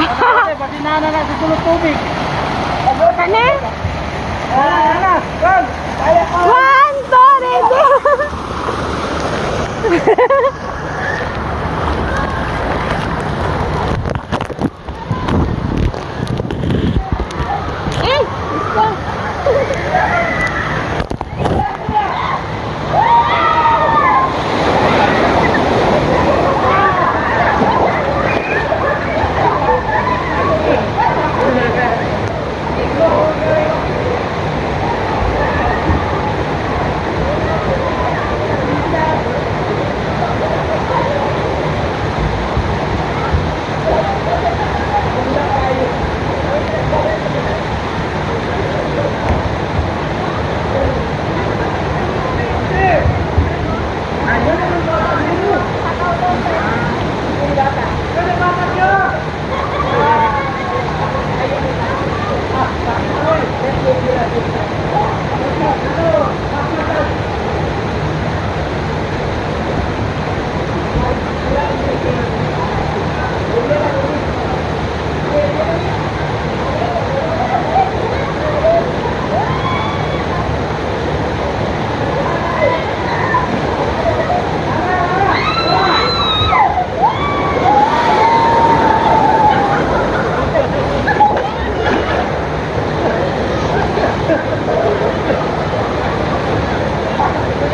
Pati nana na sa tulog tubig. Kani? Wala, wala. One, two, three,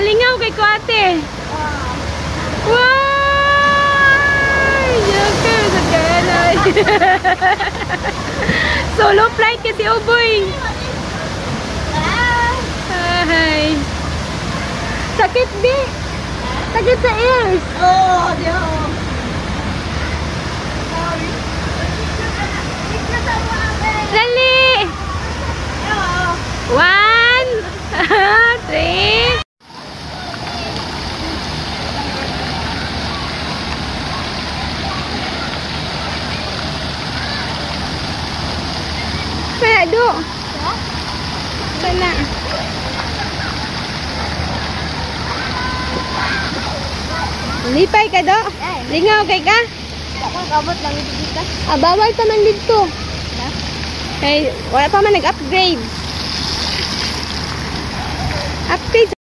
Nalingaw kay Kuate. Wow! Joker sa kailan. Solo flight kasi Uboy. Hi. Sakit di. Sakit sa ears. Oh, dia. Dali. One, three. Kaya do. Sana. Lipay ka do. Lingaw kay ka. Kabot lang dito. Ah, bawal pa man dito. Kay wala pa man nag-upgrade. Upgrade